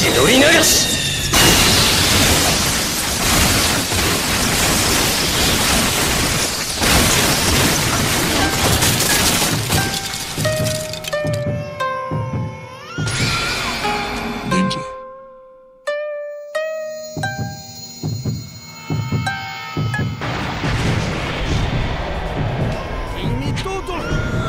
千鳥流し。君とど